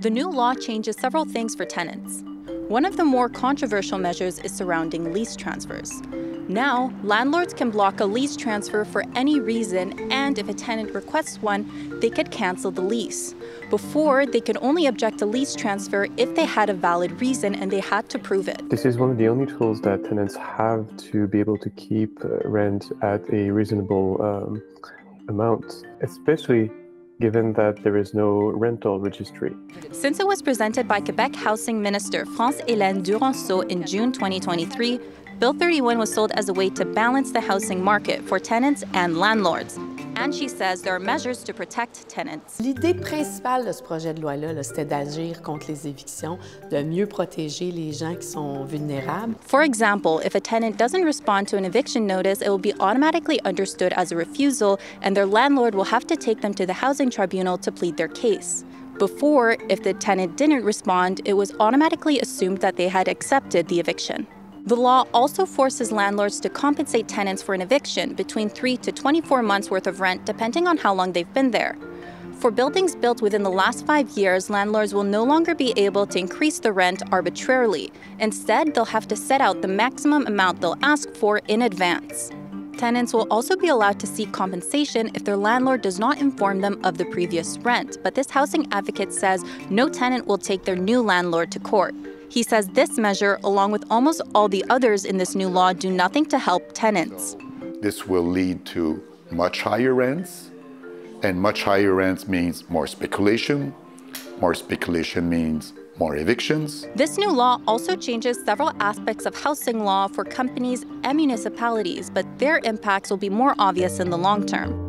The new law changes several things for tenants. One of the more controversial measures is surrounding lease transfers. Now, landlords can block a lease transfer for any reason, and if a tenant requests one, they could cancel the lease. Before, they could only object to lease transfer if they had a valid reason and they had to prove it. This is one of the only tools that tenants have to be able to keep uh, rent at a reasonable um, amount, especially given that there is no rental registry. Since it was presented by Quebec Housing Minister France-Élaine Duranceau in June 2023, Bill 31 was sold as a way to balance the housing market for tenants and landlords. And she says there are measures to protect tenants. L'idée principale de ce projet de loi-là, c'était d'agir contre les évictions, de mieux protéger les gens qui sont vulnérables. For example, if a tenant doesn't respond to an eviction notice, it will be automatically understood as a refusal, and their landlord will have to take them to the housing tribunal to plead their case. Before, if the tenant didn't respond, it was automatically assumed that they had accepted the eviction. The law also forces landlords to compensate tenants for an eviction between 3 to 24 months worth of rent, depending on how long they've been there. For buildings built within the last five years, landlords will no longer be able to increase the rent arbitrarily. Instead, they'll have to set out the maximum amount they'll ask for in advance. Tenants will also be allowed to seek compensation if their landlord does not inform them of the previous rent, but this housing advocate says no tenant will take their new landlord to court. He says this measure, along with almost all the others in this new law, do nothing to help tenants. This will lead to much higher rents, and much higher rents means more speculation. More speculation means more evictions. This new law also changes several aspects of housing law for companies and municipalities, but their impacts will be more obvious in the long term.